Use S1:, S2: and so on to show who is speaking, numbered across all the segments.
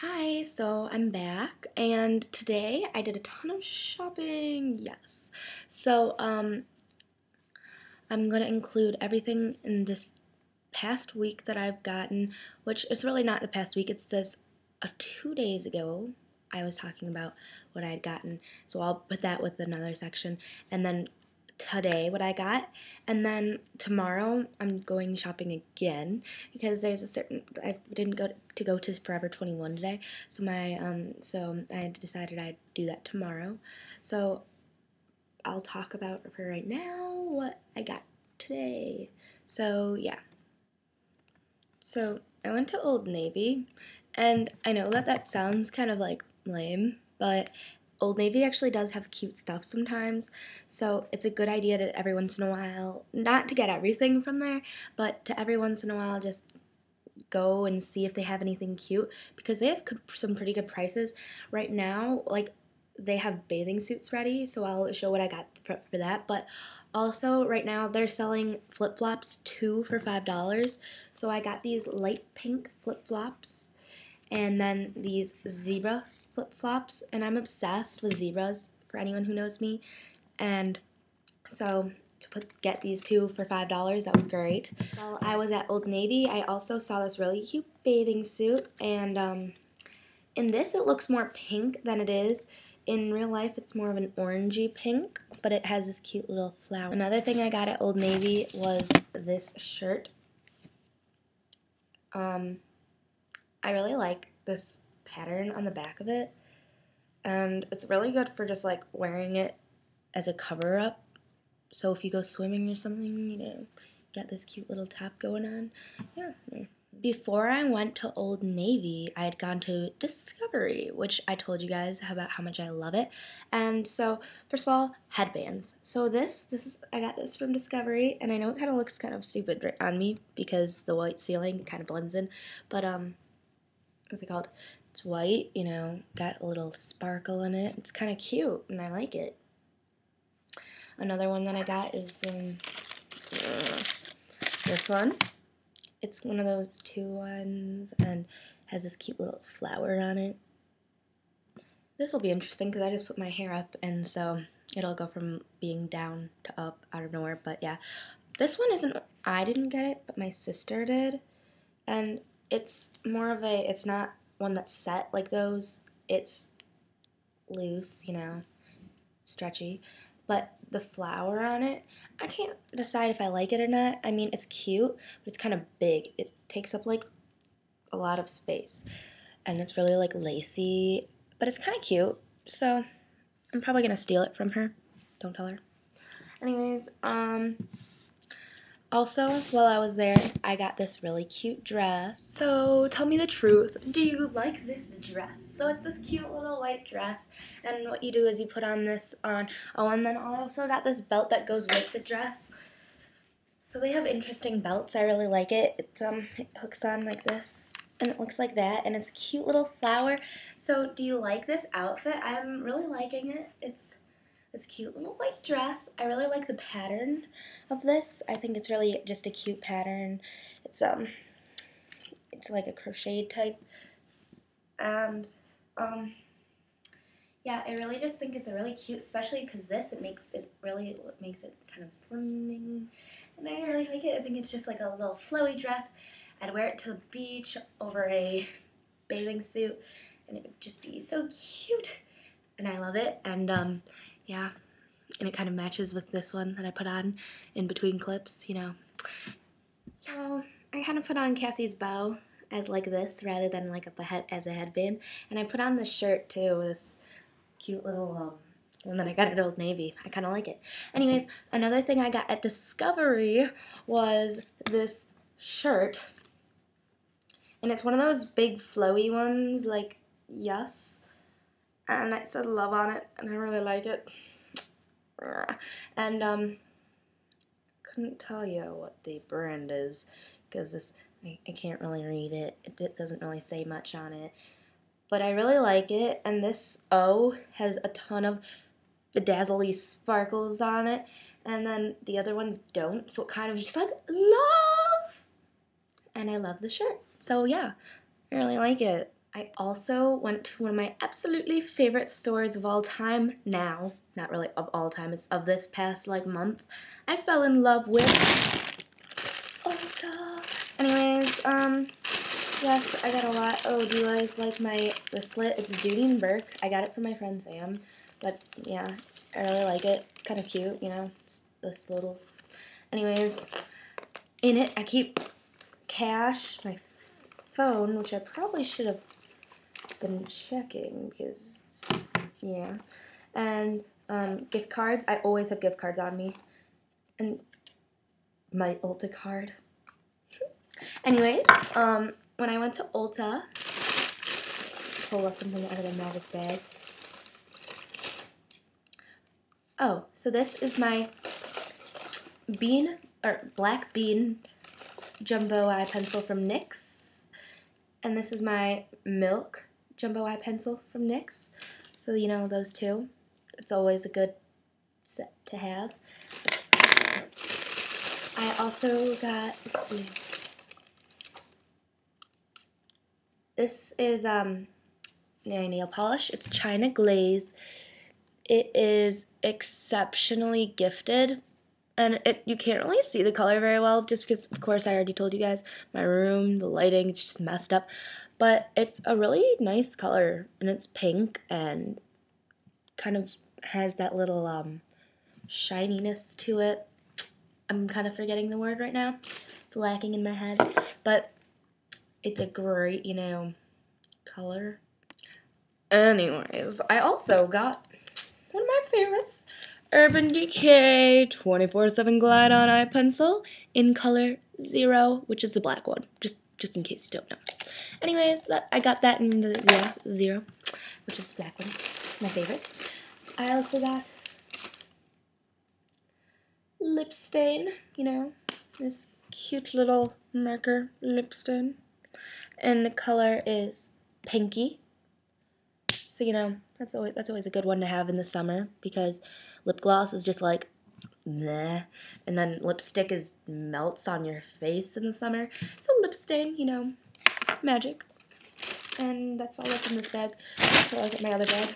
S1: Hi, so I'm back and today I did a ton of shopping. Yes. So, um I'm to include everything in this past week that I've gotten, which is really not the past week. It's this uh, 2 days ago I was talking about what I had gotten. So I'll put that with another section and then today what I got, and then tomorrow I'm going shopping again because there's a certain I didn't go to go to Forever 21 today, so my um so I decided I'd do that tomorrow. So I'll talk about for right now what I got today. So yeah. So I went to Old Navy, and I know that that sounds kind of like lame, but Old Navy actually does have cute stuff sometimes, so it's a good idea to every once in a while, not to get everything from there, but to every once in a while just go and see if they have anything cute because they have some pretty good prices. Right now, like they have bathing suits ready, so I'll show what I got for, that, but also right now they're selling flip-flops two for $5. So I got these light pink flip-flops and then these zebra flip-flops and I'm obsessed with zebras for anyone who knows me. And so to put get these two for five dollars that was great. While I was at Old Navy I also saw this really cute bathing suit and um, in this it looks more pink than it is. In real life it's more of an orangey pink but it has this cute little flower. Another thing I got at Old Navy was this shirt. Um, I really like this pattern on the back of it. And it's really good for just like wearing it as a cover up. So if you go swimming or something, you know, get this cute little top going on. Yeah. Before I went to Old Navy, I had gone to Discovery, which I told you guys about how much I love it. And so, first of all, headbands. So this, this is, I got this from Discovery, and I know it kind of looks kind of stupid on me because the white ceiling kind of blends in, but um, what's it called? It's white, you know, got a little sparkle in it. It's kind of cute, and I like it. Another one that I got is um, this one. It's one of those two ones, and has this cute little flower on it. This will be interesting because I just put my hair up, and so it'll go from being down to up out of nowhere. But yeah, this one isn't, I didn't get it, but my sister did. And it's more of a, it's not one that's set like those. It's loose, you know, stretchy. But the flower on it, I can't decide if I like it or not. I mean, it's cute, but it's kind of big. It takes up like a lot of space. And it's really like lacy, but it's kind of cute. So I'm probably going to steal it from her. Don't tell her. Anyways, um, also, while I was there, I got this really cute dress. So, tell me the truth. Do you like this dress? So, it's this cute little white dress. And what you do is you put on this on. Oh, and then I also got this belt that goes with the dress. So, they have interesting belts. I really like it. It, um, it hooks on like this. And it looks like that. And it's a cute little flower. So, do you like this outfit? I'm really liking it. It's this cute little white dress. I really like the pattern of this. I think it's really just a cute pattern. It's um it's like a crocheted type. And um yeah, I really just think it's a really cute, especially because this, it makes it really it makes it kind of slimming. And I really like it. I think it's just like a little flowy dress. I'd wear it to the beach over a bathing suit and it would just be so cute. And I love it. And um, yeah, and it kind of matches with this one that I put on in between clips, you know. So I kind of put on Cassie's bow as like this rather than like a head as a headband, and I put on this shirt too, this cute little um, and then I got it Old Navy. I kind of like it. Anyways, another thing I got at Discovery was this shirt. And it's one of those big flowy ones, like, yes and it said love on it and I really like it. And um couldn't tell you what the brand is because this I, I can't really read it. it it doesn't really say much on it. But I really like it and this O has a ton of bedazzly sparkles on it and then the other ones don't so it kind of just like love! And I love the shirt. So yeah I really like it I also went to one of my absolutely favorite stores of all time now. Not really of all time, it's of this past like month. I fell in love with Ulta. Anyways, um, yes, I got a lot. Oh, do you guys like my wristlet? It's Dooney & Bourke. I got it from my friend Sam. But yeah, I really like it. It's kind of cute, you know. It's this little. Anyways, in it I keep cash, my phone, which I probably should have been checking because yeah, and um, gift cards. I always have gift cards on me, and my Ulta card. Anyways, um, when I went to Ulta, pull something out of the magic bag. Oh, so this is my bean or black bean jumbo eye pencil from NYX. And this is my milk jumbo eye pencil from NYX. So you know those two. It's always a good set to have. I also got, let's see. This is um nail polish. It's China Glaze. It is exceptionally gifted and it you can't really see the color very well just because of course I already told you guys my room the lighting it's just messed up but it's a really nice color and it's pink and kind of has that little um shininess to it. I'm kind of forgetting the word right now. It's lacking in my head. But it's a great you know color. Anyways I also got one of my favorites. Urban Decay 24-7 Glide On Eye Pencil in color Zero, which is the black one, just just in case you don't know. Anyways, I got that in the yeah, Zero, which is the black one, my favorite. I also got lip stain, you know, this cute little marker lip stain. And the color is pinky. So, you know, that's always that's always a good one to have in the summer because lip gloss is just like meh, and then lipstick is melts on your face in the summer. So lip stain, you know, magic. And that's all that's in this bag. So I'll get my other bag.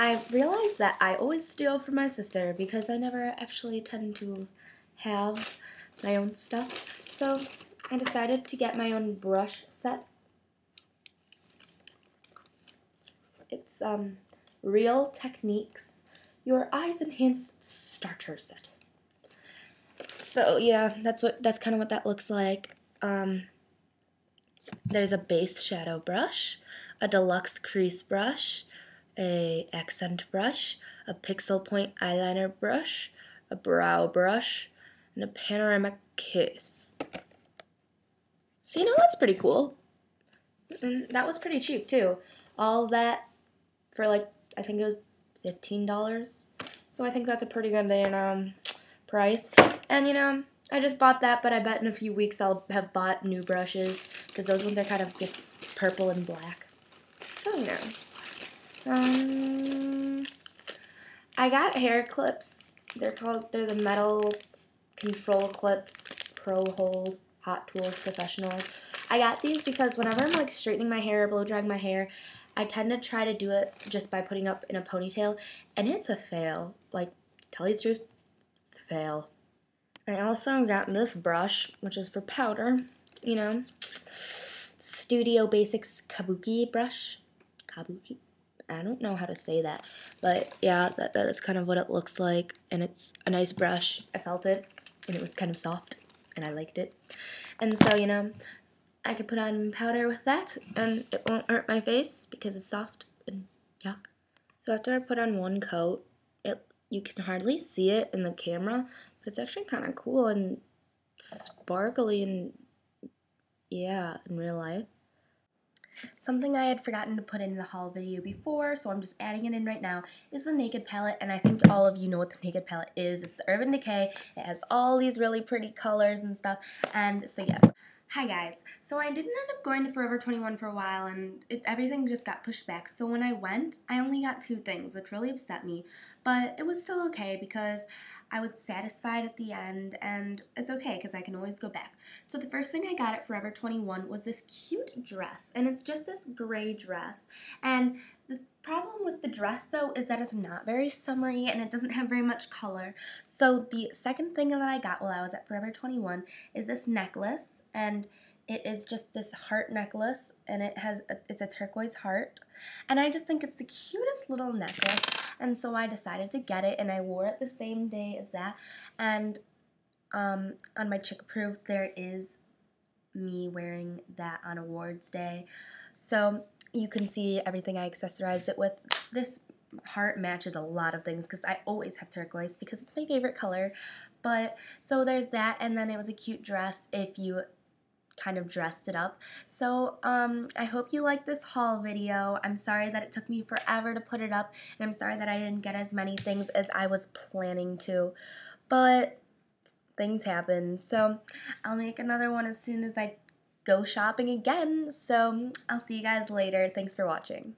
S1: I realized that I always steal from my sister because I never actually tend to have my own stuff. So I decided to get my own brush set It's um, Real Techniques, Your Eyes Enhanced Starter Set. So yeah, that's what that's kind of what that looks like. Um, there's a base shadow brush, a deluxe crease brush, a accent brush, a pixel point eyeliner brush, a brow brush, and a panoramic case. So you know that's pretty cool. And that was pretty cheap too. All that for like I think it was fifteen dollars. So I think that's a pretty good um, price. And you know, I just bought that, but I bet in a few weeks I'll have bought new brushes because those ones are kind of just purple and black. So you know, um, I got hair clips. They're called they're the metal control clips Pro Hold Hot Tools Professional. I got these because whenever I'm like straightening my hair or blow drying my hair, I tend to try to do it just by putting up in a ponytail, and it's a fail. Like, tell you the truth, fail. I also got this brush, which is for powder, you know, Studio Basics Kabuki brush. Kabuki? I don't know how to say that, but yeah, that, that's kind of what it looks like, and it's a nice brush. I felt it, and it was kind of soft, and I liked it. And so, you know, I could put on powder with that and it won't hurt my face because it's soft and yeah. So after I put on one coat, it you can hardly see it in the camera, but it's actually kind of cool and sparkly and yeah, in real life. Something I had forgotten to put in the haul video before, so I'm just adding it in right now, is the Naked palette, and I think all of you know what the Naked palette is. It's the Urban Decay. It has all these really pretty colors and stuff, and so yes. Hi guys. So I didn't end up going to Forever 21 for a while and it, everything just got pushed back. So when I went, I only got two things, which really upset me. But it was still okay because I was satisfied at the end, and it's okay because I can always go back. So the first thing I got at Forever 21 was this cute dress, and it's just this gray dress. And the problem with the dress though is that it's not very summery and it doesn't have very much color. So the second thing that I got while I was at Forever 21 is this necklace, and it is just this heart necklace, and it has a, it's a turquoise heart, and I just think it's the cutest little necklace, and so I decided to get it, and I wore it the same day as that, and um, on my chick approved there is me wearing that on awards day, so you can see everything I accessorized it with. This heart matches a lot of things because I always have turquoise because it's my favorite color. But so there's that, and then it was a cute dress if you kind of dressed it up. So um, I hope you like this haul video. I'm sorry that it took me forever to put it up, and I'm sorry that I didn't get as many things as I was planning to, but things happen. So I'll make another one as soon as I go shopping again. So I'll see you guys later. Thanks for watching.